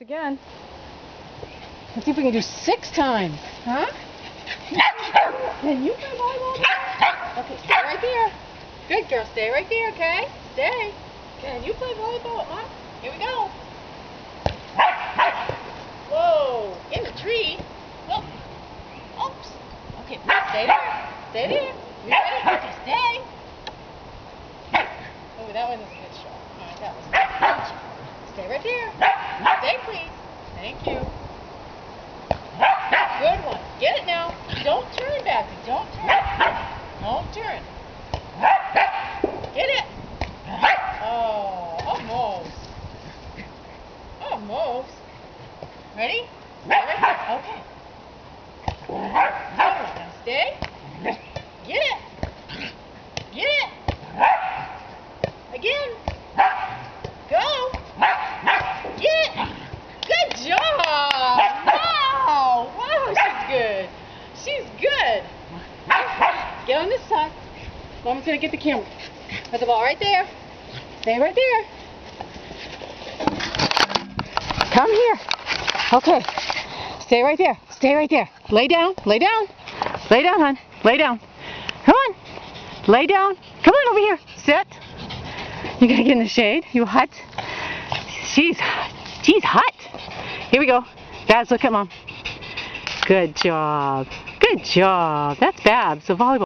again. Let's see if we can do six times. Huh? Can you play volleyball? Okay, stay right there. Good girl, stay right there, okay? Stay. Can you play volleyball, Mom? Here we go. Whoa, in the tree. Oh. Oops. Okay, stay there. Stay there. You ready? Okay, stay. Oh, that wasn't a good shot. All right, that was good. Stay right there. Stay, Good one. Get it now. Don't turn, Babsy. Don't turn. Don't turn. Get it. Oh, almost. Almost. Ready? Stay. Okay. Good one. Now stay. Get it. Get it. Again. Go. Get it. Good job. Wow. Wow, she's good. She's good. Get on this side. Mama's to get the camera. Put the ball right there. Stay right there. Come here. Okay. Stay right there. Stay right there. Lay down. Lay down. Lay down, hon. Lay down. Come on. Lay down. Come on over here. Sit. You gotta get in the shade. You hot? She's, she's hot. Here we go. Babbs, look at mom. Good job. Good job. That's Babbs, the volleyball.